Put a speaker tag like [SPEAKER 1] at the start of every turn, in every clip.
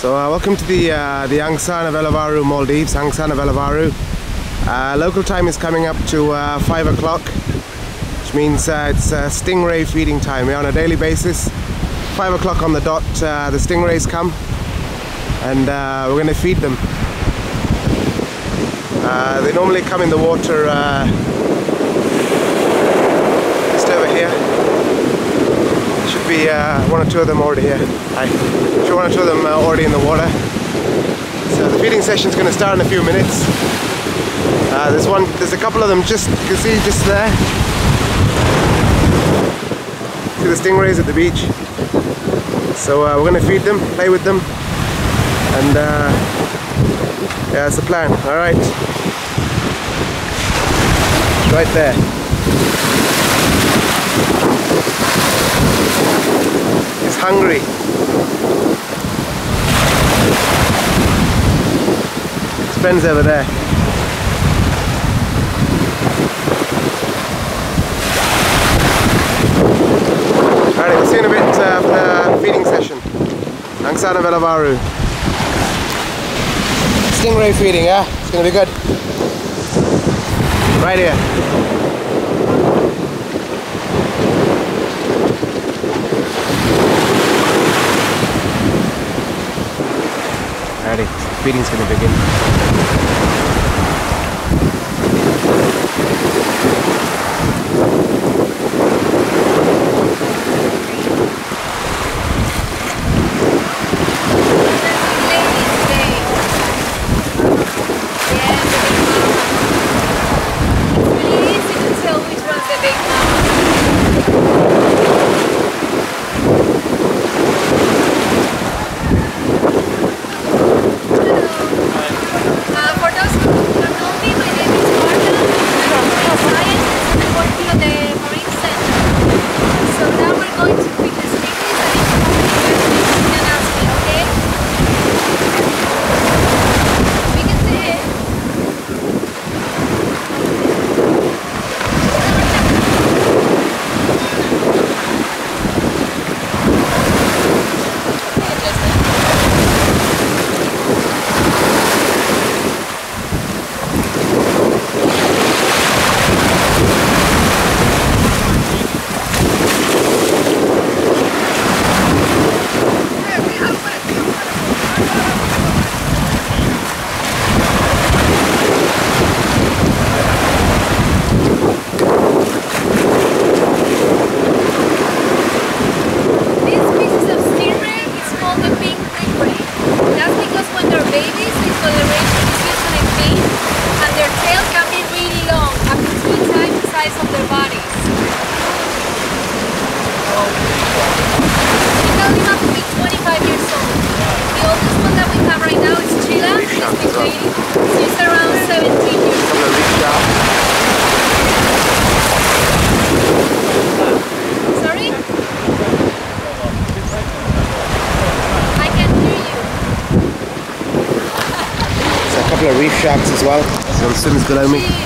[SPEAKER 1] So uh, welcome to the uh, the Angsana Velavaru Maldives, Angsana Velavaru. Uh, local time is coming up to uh, 5 o'clock, which means uh, it's uh, stingray feeding time. We're on a daily basis. 5 o'clock on the dot, uh, the stingrays come and we're going to feed them. They normally come in the water uh, just over here. Should be uh, one or two of them already here. Hi. Should one or two of them already in the water. So the feeding session is going to start in a few minutes. Uh, there's one, there's a couple of them just, you can see just there. See the stingrays at the beach. So uh, we're going to feed them, play with them, and uh, yeah, that's the plan. All right, right there. Hungry. His friend's over there. Alright, we'll see you in a bit uh, for the feeding session. Angsana Velavaru. Stingray feeding, yeah? It's gonna be good. Right here. Feeding's gonna begin.
[SPEAKER 2] Ladies' Day. Yes, the big mama. It's really easy to tell which one's the big mama. Uh, for those who don't know me, my name is Marta. I'm from Sciences and I'm working at the Marine Center. So now we're going to pick the stingrays and if you have any questions, you can ask me, okay? We can see it. This species of stingray is called the pink whipray. That's because when they're babies, the coloration is usually pink, and their tail can be really long, up to three times the size of their bodies. They can up to be 25 years old. The oldest one that we have right now is Chila. She's between, she's around 17 years
[SPEAKER 1] Couple of reach out.
[SPEAKER 2] Sorry? I can hear you.
[SPEAKER 1] There's a couple of reef sharks as well. Some swims below me.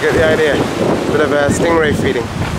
[SPEAKER 1] Get the idea. Bit of a stingray feeding.